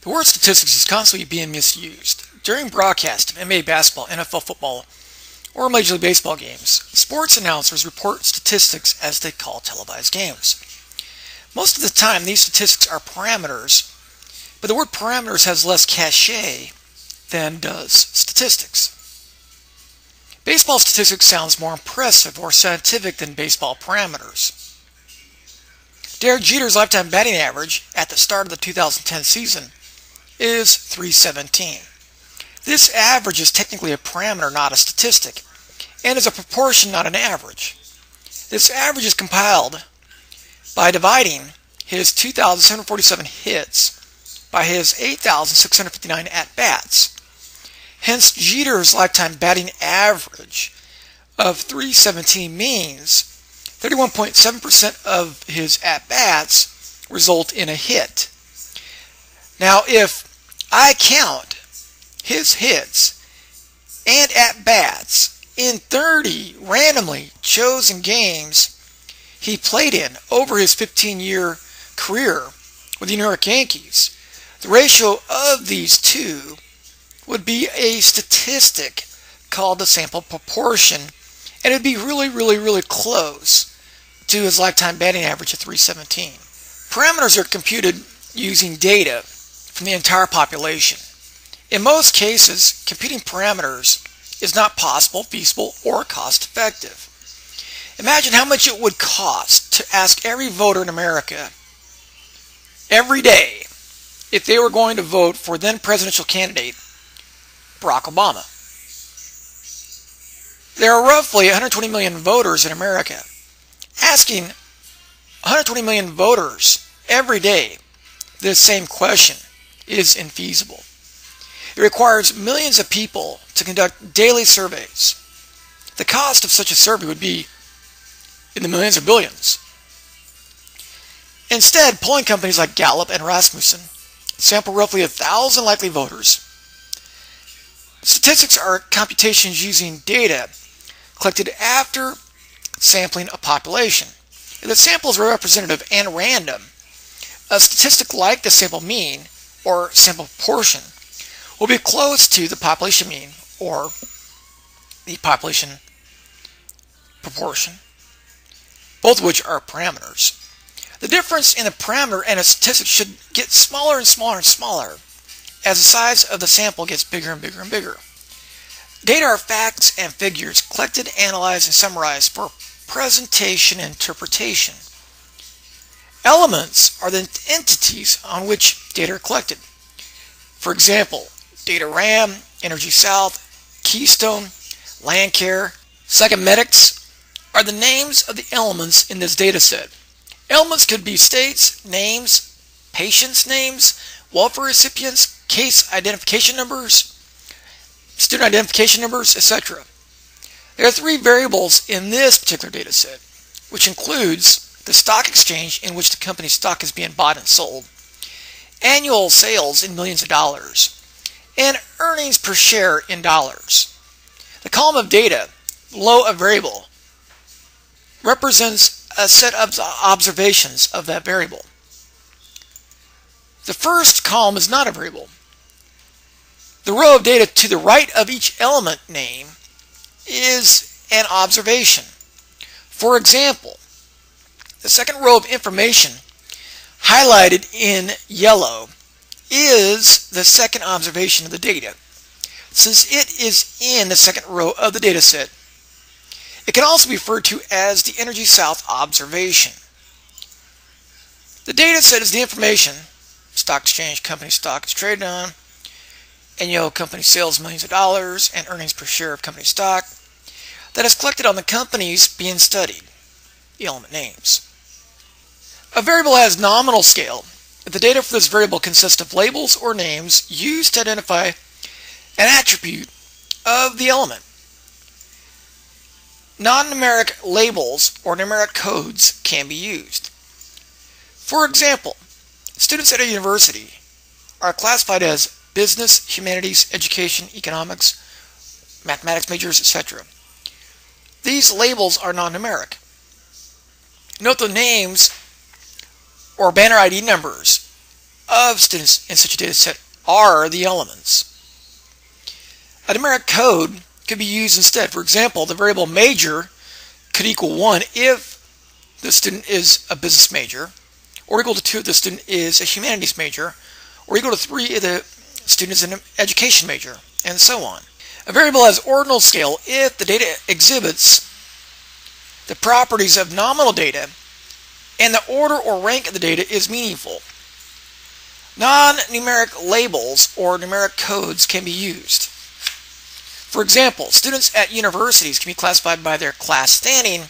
The word statistics is constantly being misused. During broadcast of NBA basketball, NFL football, or Major League Baseball games, sports announcers report statistics as they call televised games. Most of the time, these statistics are parameters, but the word parameters has less cachet than does statistics. Baseball statistics sounds more impressive or scientific than baseball parameters. Derek Jeter's lifetime batting average at the start of the 2010 season is 317. This average is technically a parameter, not a statistic, and is a proportion, not an average. This average is compiled by dividing his 2,747 hits by his 8,659 at bats. Hence, Jeter's lifetime batting average of 317 means 31.7% of his at bats result in a hit. Now, if I count his hits and at bats in 30 randomly chosen games he played in over his 15 year career with the New York Yankees, the ratio of these two would be a statistic called the sample proportion, and it'd be really, really, really close to his lifetime batting average of 317. Parameters are computed using data from the entire population. In most cases, computing parameters is not possible, feasible, or cost effective. Imagine how much it would cost to ask every voter in America every day if they were going to vote for then presidential candidate Barack Obama. There are roughly 120 million voters in America. Asking 120 million voters every day the same question is infeasible. It requires millions of people to conduct daily surveys. The cost of such a survey would be in the millions or billions. Instead, polling companies like Gallup and Rasmussen sample roughly a thousand likely voters. Statistics are computations using data collected after sampling a population. If the sample is representative and random, a statistic like the sample mean or sample proportion will be close to the population mean or the population proportion, both of which are parameters. The difference in a parameter and a statistic should get smaller and smaller and smaller as the size of the sample gets bigger and bigger and bigger. Data are facts and figures collected, analyzed, and summarized for presentation and interpretation. Elements are the entities on which data are collected. For example, Dataram, Energy South, Keystone, Landcare, Psychemedics are the names of the elements in this data set. Elements could be states, names, patients' names, welfare recipients, case identification numbers, student identification numbers, etc. There are three variables in this particular data set, which includes the stock exchange in which the company's stock is being bought and sold, annual sales in millions of dollars, and earnings per share in dollars. The column of data below a variable represents a set of observations of that variable. The first column is not a variable. The row of data to the right of each element name is an observation. For example, the second row of information highlighted in yellow is the second observation of the data. Since it is in the second row of the data set, it can also be referred to as the Energy South observation. The data set is the information stock exchange company stock is traded on, annual company sales millions of dollars, and earnings per share of company stock that is collected on the companies being studied, the element names. A variable has nominal scale the data for this variable consists of labels or names used to identify an attribute of the element. Non-numeric labels or numeric codes can be used. For example, students at a university are classified as business, humanities, education, economics, mathematics majors, etc. These labels are non-numeric. Note the names or banner ID numbers of students in such a data set are the elements. A numeric code could be used instead. For example, the variable major could equal 1 if the student is a business major, or equal to 2 if the student is a humanities major, or equal to 3 if the student is an education major, and so on. A variable has ordinal scale if the data exhibits the properties of nominal data and the order or rank of the data is meaningful. Non-numeric labels or numeric codes can be used. For example, students at universities can be classified by their class standing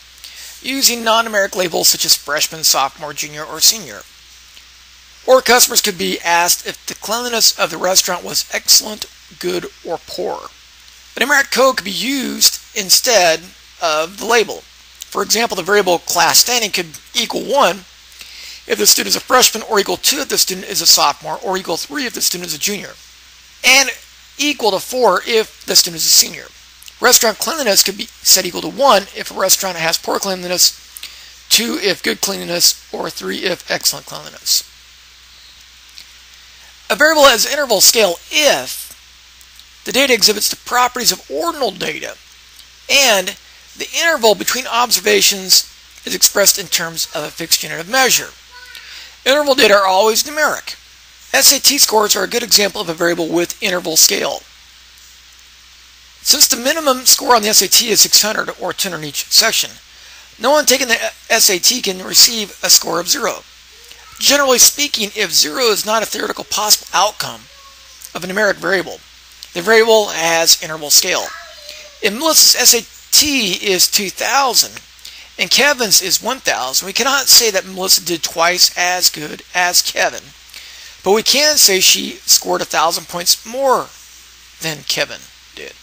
using non-numeric labels such as freshman, sophomore, junior, or senior. Or customers could be asked if the cleanliness of the restaurant was excellent, good, or poor. A numeric code could be used instead of the label. For example, the variable class standing could equal 1 if the student is a freshman, or equal 2 if the student is a sophomore, or equal 3 if the student is a junior, and equal to 4 if the student is a senior. Restaurant cleanliness could be set equal to 1 if a restaurant has poor cleanliness, 2 if good cleanliness, or 3 if excellent cleanliness. A variable has interval scale if the data exhibits the properties of ordinal data and the interval between observations is expressed in terms of a fixed unit of measure. Interval data are always numeric. SAT scores are a good example of a variable with interval scale. Since the minimum score on the SAT is 600 or 10 in each section, no one taking the SAT can receive a score of 0. Generally speaking, if 0 is not a theoretical possible outcome of a numeric variable, the variable has interval scale. If Melissa's SAT is 2000 and Kevin's is 1000, we cannot say that Melissa did twice as good as Kevin, but we can say she scored 1000 points more than Kevin did.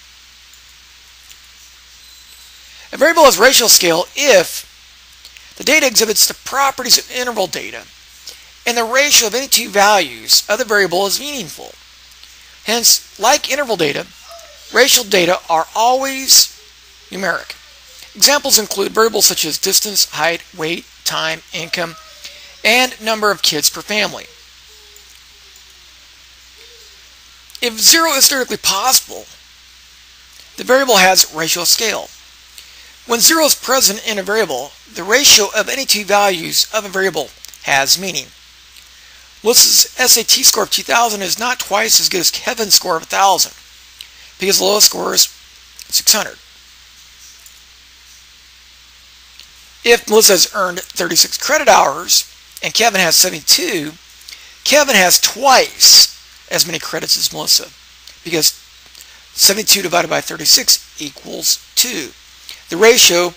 A variable has ratio scale if the data exhibits the properties of interval data and the ratio of any two values of the variable is meaningful. Hence, like interval data, ratio data are always numeric. Examples include variables such as distance, height, weight, time, income, and number of kids per family. If zero is theoretically possible, the variable has ratio scale. When zero is present in a variable, the ratio of any two values of a variable has meaning. Melissa's SAT score of 2000 is not twice as good as Kevin's score of 1000 because the lowest score is 600. If Melissa has earned 36 credit hours and Kevin has 72, Kevin has twice as many credits as Melissa because 72 divided by 36 equals 2. The ratio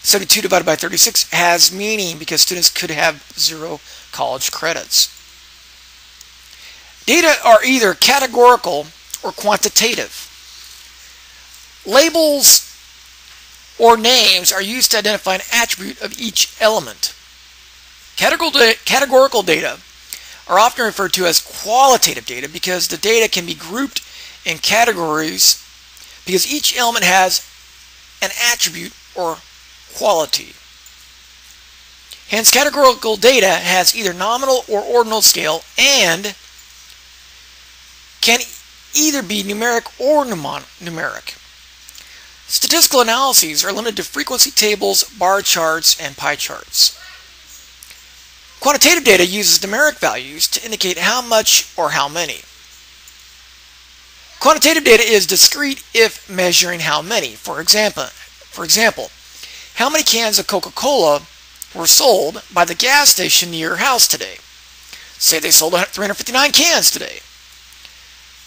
72 divided by 36 has meaning because students could have zero college credits. Data are either categorical or quantitative. Labels or names are used to identify an attribute of each element. Categorical data are often referred to as qualitative data because the data can be grouped in categories because each element has an attribute or quality. Hence, categorical data has either nominal or ordinal scale and can either be numeric or numeric. Statistical analyses are limited to frequency tables, bar charts, and pie charts. Quantitative data uses numeric values to indicate how much or how many. Quantitative data is discrete if measuring how many. For example, for example, how many cans of Coca-Cola were sold by the gas station near your house today? Say they sold 359 cans today.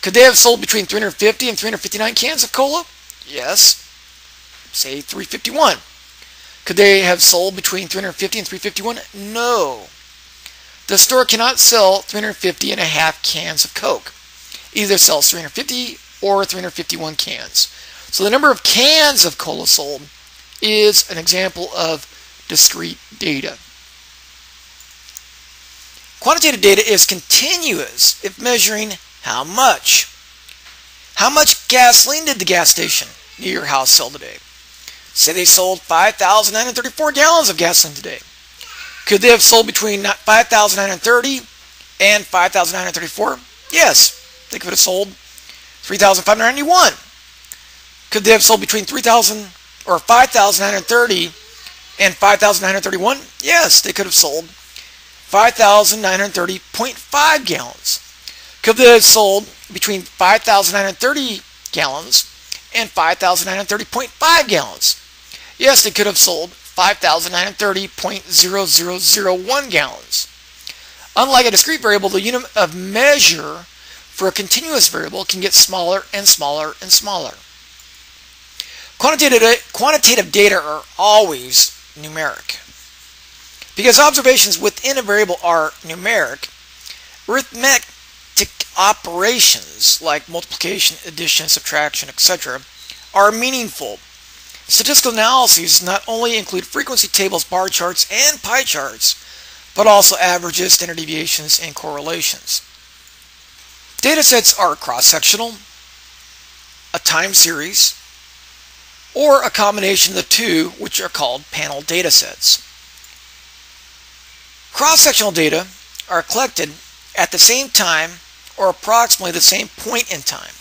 Could they have sold between 350 and 359 cans of cola? Yes. Say 351. Could they have sold between 350 and 351? No. The store cannot sell 350 and a half cans of Coke. Either sells 350 or 351 cans. So the number of cans of cola sold is an example of discrete data. Quantitative data is continuous if measuring how much? How much gasoline did the gas station near your house sell today? Say they sold 5,934 gallons of gasoline today. Could they have sold between 5,930 and 5,934? Yes, they could have sold 3,591. Could they have sold between 3,000 or 5,930 and 5,931? Yes, they could have sold 5,930.5 gallons. Could have sold between 5,930 gallons and 5,930.5 gallons? Yes, they could have sold 5,930.0001 gallons. Unlike a discrete variable, the unit of measure for a continuous variable can get smaller and smaller and smaller. Quantitative, quantitative data are always numeric. Because observations within a variable are numeric, arithmetic operations like multiplication, addition, subtraction, etc. are meaningful. Statistical analyses not only include frequency tables, bar charts, and pie charts, but also averages, standard deviations, and correlations. Datasets are cross-sectional, a time series, or a combination of the two, which are called panel datasets. Cross-sectional data are collected at the same time or approximately the same point in time.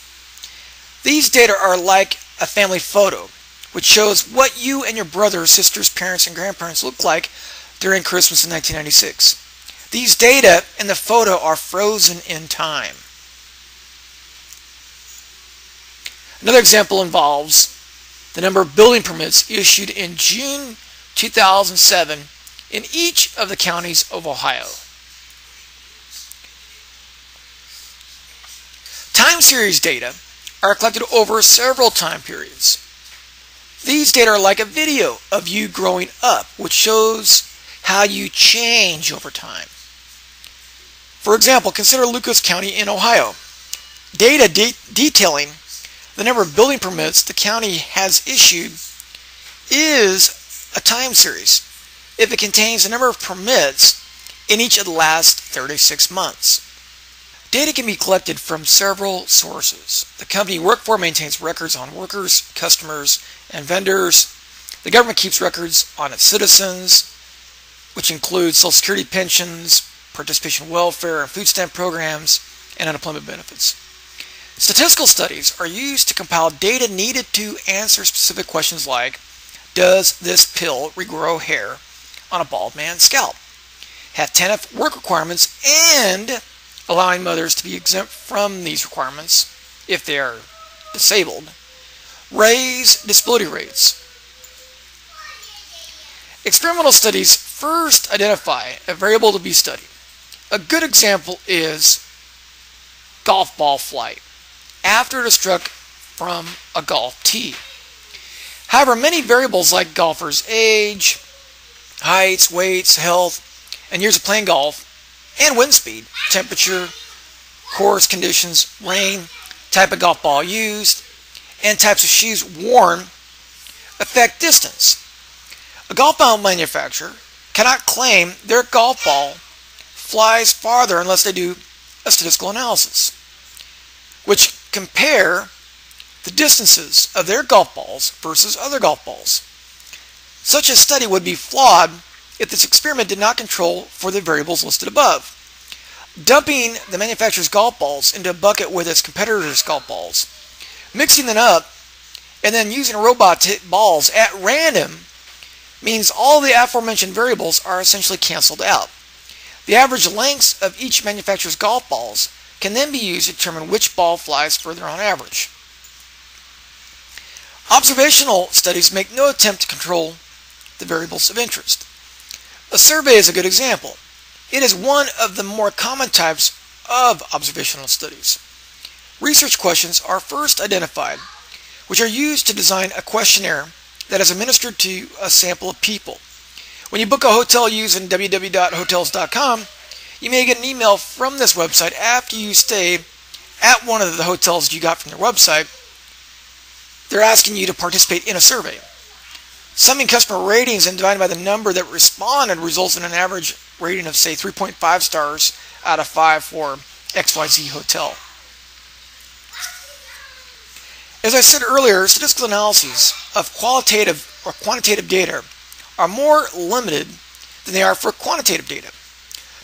These data are like a family photo, which shows what you and your brothers, sisters, parents, and grandparents looked like during Christmas in 1996. These data in the photo are frozen in time. Another example involves the number of building permits issued in June 2007 in each of the counties of Ohio. Time series data are collected over several time periods. These data are like a video of you growing up, which shows how you change over time. For example, consider Lucas County in Ohio. Data de detailing the number of building permits the county has issued is a time series if it contains the number of permits in each of the last 36 months. Data can be collected from several sources. The company you work for maintains records on workers, customers, and vendors. The government keeps records on its citizens, which includes Social Security pensions, participation welfare and food stamp programs, and unemployment benefits. Statistical studies are used to compile data needed to answer specific questions like, does this pill regrow hair on a bald man's scalp? Have TANF work requirements and allowing mothers to be exempt from these requirements if they are disabled, raise disability rates. Experimental studies first identify a variable to be studied. A good example is golf ball flight after it is struck from a golf tee. However, many variables like golfers' age, heights, weights, health, and years of playing golf and wind speed, temperature, course conditions, rain, type of golf ball used, and types of shoes worn affect distance. A golf ball manufacturer cannot claim their golf ball flies farther unless they do a statistical analysis, which compare the distances of their golf balls versus other golf balls. Such a study would be flawed if this experiment did not control for the variables listed above. Dumping the manufacturer's golf balls into a bucket with its competitor's golf balls, mixing them up, and then using a robot to hit balls at random means all the aforementioned variables are essentially canceled out. The average lengths of each manufacturer's golf balls can then be used to determine which ball flies further on average. Observational studies make no attempt to control the variables of interest. A survey is a good example. It is one of the more common types of observational studies. Research questions are first identified, which are used to design a questionnaire that is administered to a sample of people. When you book a hotel using www.hotels.com, you may get an email from this website after you stay at one of the hotels you got from their website. They're asking you to participate in a survey. Summing customer ratings and dividing by the number that responded results in an average rating of, say, 3.5 stars out of 5 for XYZ Hotel. As I said earlier, statistical analyses of qualitative or quantitative data are more limited than they are for quantitative data.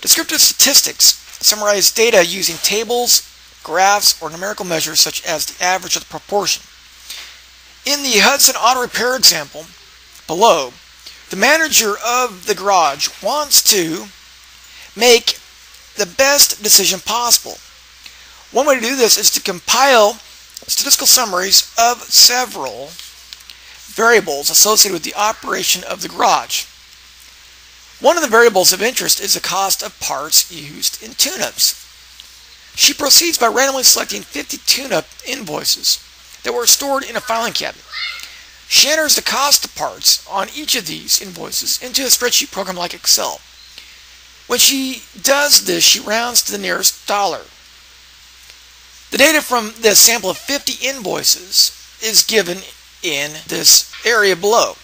Descriptive statistics summarize data using tables, graphs, or numerical measures such as the average of the proportion. In the Hudson Auto Repair example below, the manager of the garage wants to make the best decision possible. One way to do this is to compile statistical summaries of several variables associated with the operation of the garage. One of the variables of interest is the cost of parts used in tune-ups. She proceeds by randomly selecting 50 tune-up invoices that were stored in a filing cabinet. She enters the cost of parts on each of these invoices into a spreadsheet program like Excel. When she does this, she rounds to the nearest dollar. The data from this sample of 50 invoices is given in this area below.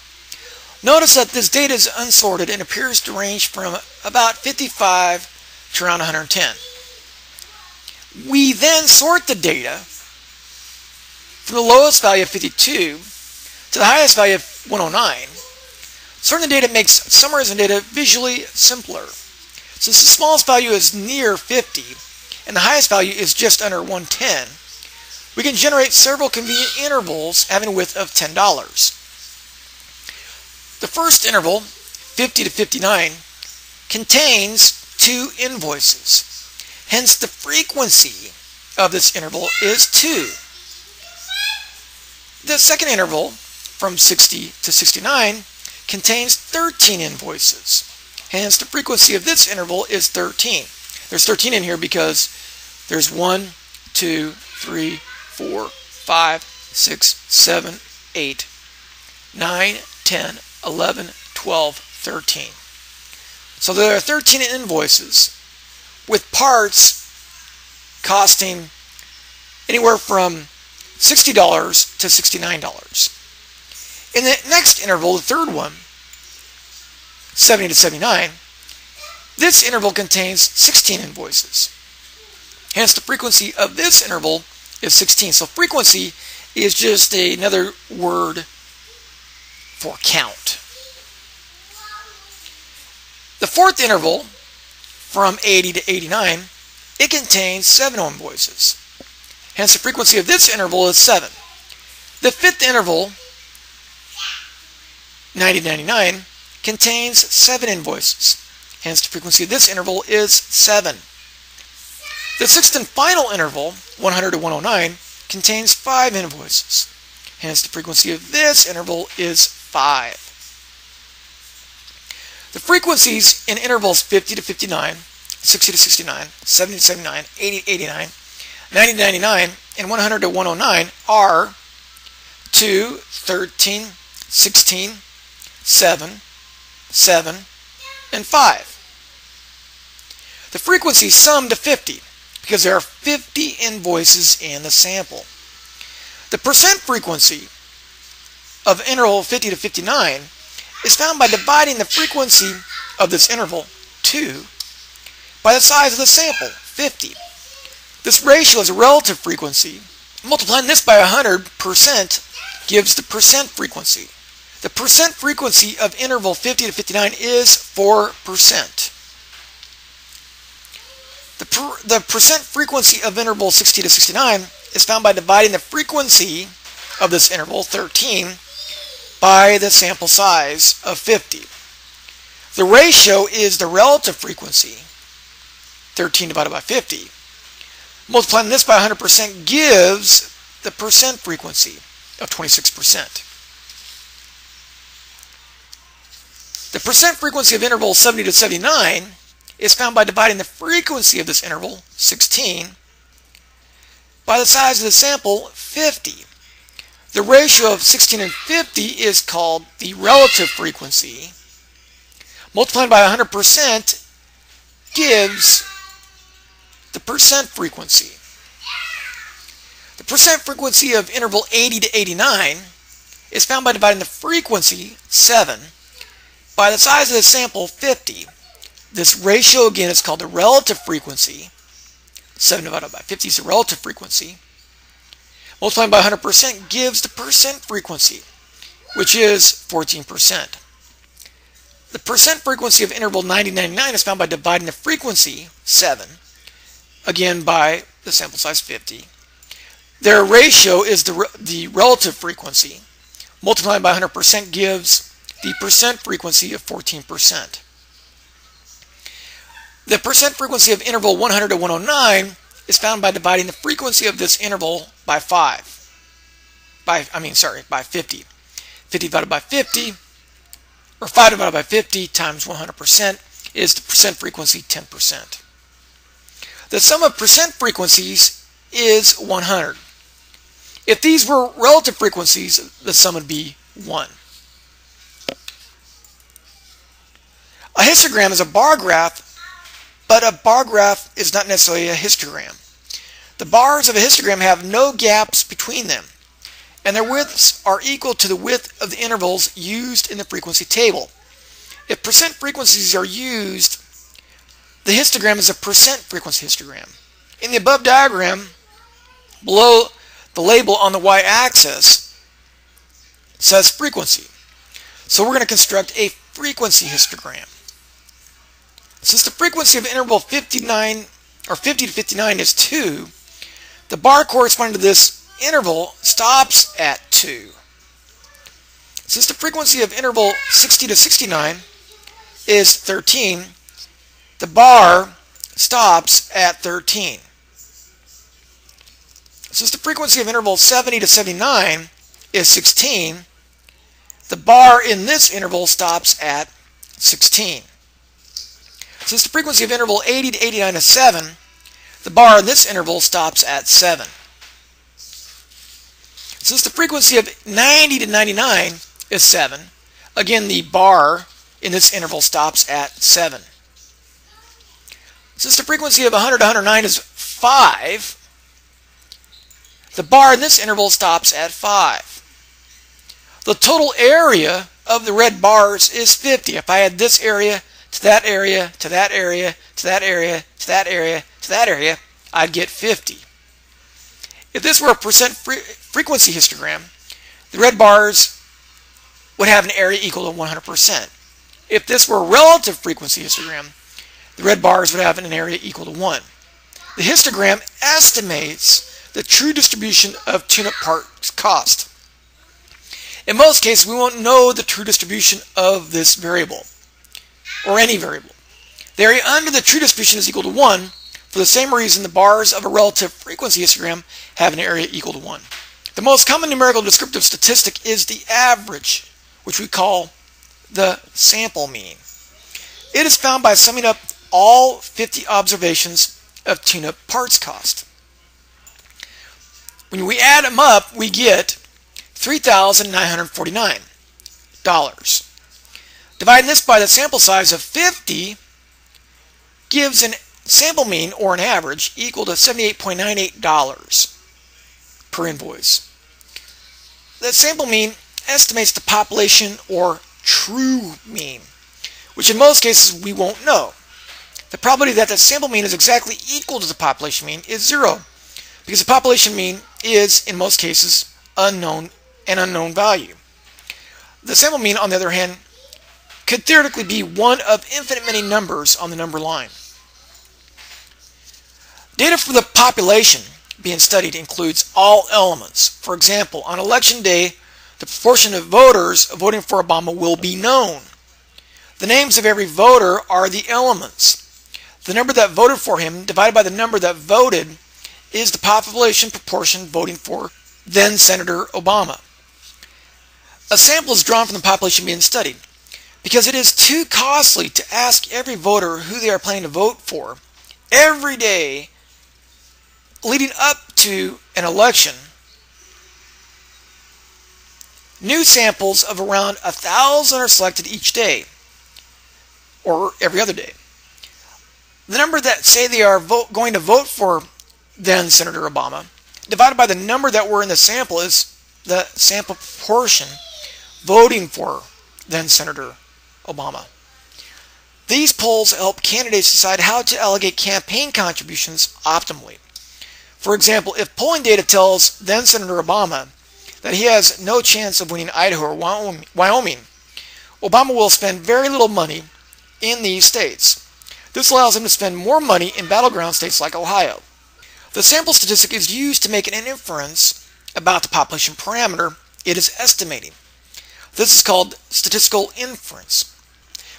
Notice that this data is unsorted and appears to range from about 55 to around 110. We then sort the data from the lowest value of 52 to the highest value of 109. Sorting the data makes summarizing data visually simpler. Since the smallest value is near 50 and the highest value is just under 110, we can generate several convenient intervals having a width of $10. The first interval, 50 to 59, contains two invoices. Hence, the frequency of this interval is 2. The second interval, from 60 to 69, contains 13 invoices. Hence, the frequency of this interval is 13. There's 13 in here because there's 1, 2, 3, 4, 5, 6, 7, 8, 9, 10, 11, 12, 13. So there are 13 invoices with parts costing anywhere from $60 to $69. In the next interval, the third one, 70 to 79, this interval contains 16 invoices. Hence, the frequency of this interval is 16. So frequency is just another word for count. The fourth interval, from 80 to 89, it contains 7 invoices. Hence, the frequency of this interval is 7. The fifth interval, 90 to 99, contains 7 invoices. Hence, the frequency of this interval is 7. The sixth and final interval, 100 to 109, contains 5 invoices. Hence, the frequency of this interval is 5. The frequencies in intervals 50 to 59, 60 to 69, 70 to 79, 80 to 89, 90 to 99, and 100 to 109 are 2, 13, 16, 7, 7, and 5. The frequencies sum to 50 because there are 50 invoices in the sample. The percent frequency of interval 50 to 59 is found by dividing the frequency of this interval 2 by the size of the sample, 50. This ratio is a relative frequency. Multiplying this by 100% gives the percent frequency. The percent frequency of interval 50 to 59 is 4%. The, per, the percent frequency of interval 60 to 69 is found by dividing the frequency of this interval, 13, by the sample size of 50. The ratio is the relative frequency, 13 divided by 50. Multiplying this by 100% gives the percent frequency of 26%. The percent frequency of interval 70 to 79 is found by dividing the frequency of this interval, 16, by the size of the sample, 50. The ratio of 16 and 50 is called the relative frequency. Multiplying by 100% gives the percent frequency. The percent frequency of interval 80 to 89 is found by dividing the frequency, 7, by the size of the sample, 50. This ratio again is called the relative frequency. 7 divided by 50 is the relative frequency. Multiplying by 100% gives the percent frequency, which is 14%. The percent frequency of interval 90-99 is found by dividing the frequency, 7, again by the sample size 50. Their ratio is the, the relative frequency. Multiplied by 100% gives the percent frequency of 14%. The percent frequency of interval 100 to 109 is found by dividing the frequency of this interval by 5. By, I mean, sorry, by 50. 50 divided by 50, or 5 divided by 50 times 100% is the percent frequency 10%. The sum of percent frequencies is 100. If these were relative frequencies, the sum would be 1. Histogram is a bar graph, but a bar graph is not necessarily a histogram. The bars of a histogram have no gaps between them, and their widths are equal to the width of the intervals used in the frequency table. If percent frequencies are used, the histogram is a percent frequency histogram. In the above diagram, below the label on the y-axis says frequency. So we're going to construct a frequency histogram. Since the frequency of interval 59 or 50 to 59 is 2, the bar corresponding to this interval stops at 2. Since the frequency of interval 60 to 69 is 13, the bar stops at 13. Since the frequency of interval 70 to 79 is 16, the bar in this interval stops at 16. Since the frequency of interval 80 to 89 is 7, the bar in this interval stops at 7. Since the frequency of 90 to 99 is 7, again the bar in this interval stops at 7. Since the frequency of 100 to 109 is 5, the bar in this interval stops at 5. The total area of the red bars is 50. If I add this area to that area, to that area, to that area, to that area, to that area, I'd get 50. If this were a percent fre frequency histogram, the red bars would have an area equal to 100%. If this were a relative frequency histogram, the red bars would have an area equal to 1. The histogram estimates the true distribution of tune-up parts cost. In most cases, we won't know the true distribution of this variable, or any variable. The area under the true distribution is equal to 1. For the same reason, the bars of a relative frequency histogram have an area equal to 1. The most common numerical descriptive statistic is the average, which we call the sample mean. It is found by summing up all 50 observations of tune-up parts cost. When we add them up, we get $3,949. Dividing this by the sample size of 50 gives an sample mean, or an average, equal to $78.98 per invoice. The sample mean estimates the population or true mean, which in most cases we won't know. The probability that the sample mean is exactly equal to the population mean is zero because the population mean is, in most cases, unknown an unknown value. The sample mean, on the other hand, could theoretically be one of infinite many numbers on the number line. Data for the population being studied includes all elements. For example, on election day, the proportion of voters voting for Obama will be known. The names of every voter are the elements. The number that voted for him divided by the number that voted is the population proportion voting for then Senator Obama. A sample is drawn from the population being studied because it is too costly to ask every voter who they are planning to vote for every day leading up to an election. New samples of around a thousand are selected each day or every other day. The number that say they are vote, going to vote for then Senator Obama, divided by the number that were in the sample is the sample proportion voting for then Senator Obama. These polls help candidates decide how to allocate campaign contributions optimally. For example, if polling data tells then Senator Obama that he has no chance of winning Idaho or Wyoming, Obama will spend very little money in these states. This allows him to spend more money in battleground states like Ohio. The sample statistic is used to make an inference about the population parameter it is estimating. This is called statistical inference,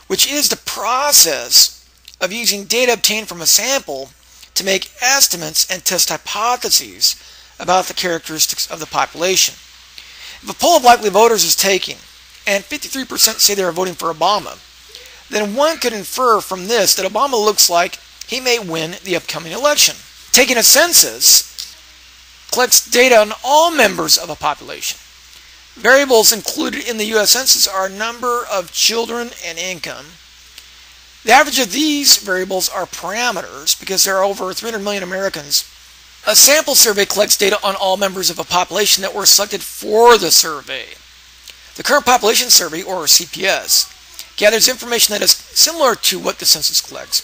which is the process of using data obtained from a sample to make estimates and test hypotheses about the characteristics of the population. If a poll of likely voters is taken, and 53% say they are voting for Obama, then one could infer from this that Obama looks like he may win the upcoming election. Taking a census collects data on all members of a population. Variables included in the U.S. Census are number of children and income. The average of these variables are parameters because there are over 300 million Americans. A sample survey collects data on all members of a population that were selected for the survey. The Current Population Survey, or CPS, gathers information that is similar to what the census collects.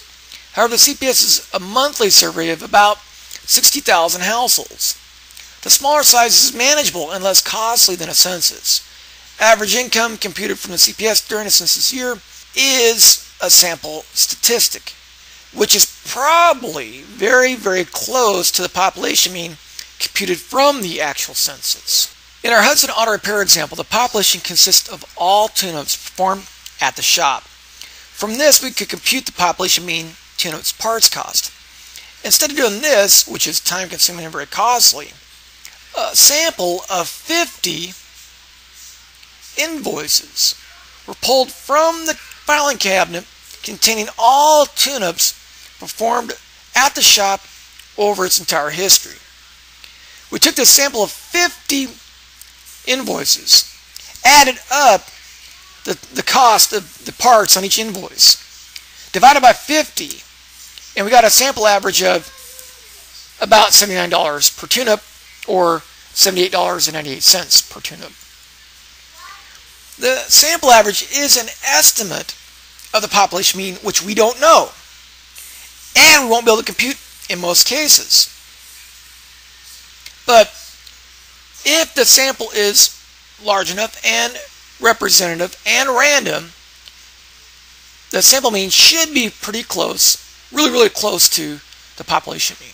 However, the CPS is a monthly survey of about 60,000 households. The smaller size is manageable and less costly than a census. Average income computed from the CPS during a census year is a sample statistic, which is probably very, very close to the population mean computed from the actual census. In our Hudson Auto Repair example, the population consists of all tune-ups performed at the shop. From this, we could compute the population mean tune-ups parts cost. Instead of doing this, which is time-consuming and very costly, a sample of 50 invoices were pulled from the filing cabinet containing all tune-ups performed at the shop over its entire history. We took this sample of 50 invoices, added up the, the cost of the parts on each invoice, divided by 50, and we got a sample average of about $79 per tune-up or $78.98 per tune-up. The sample average is an estimate of the population mean, which we don't know. And we won't be able to compute in most cases. But if the sample is large enough and representative and random, the sample mean should be pretty close, really, really close to the population mean.